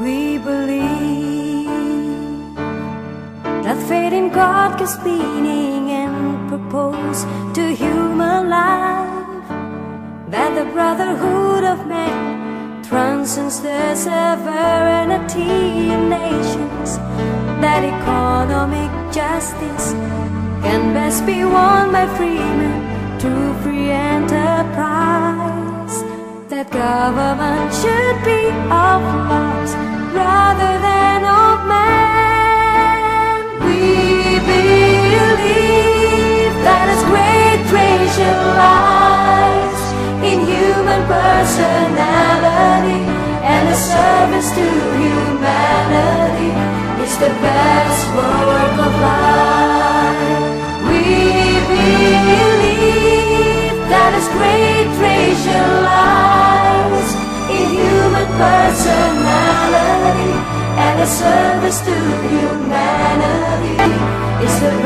We believe that faith in God gives meaning and purpose to human life. That the brotherhood of man transcends the sovereignty of nations. That economic justice can best be won by free men through free enterprise. That government should be of laws personality and the service to humanity is the best work of life. We believe that His great treasure lies in human personality and the service to humanity is the.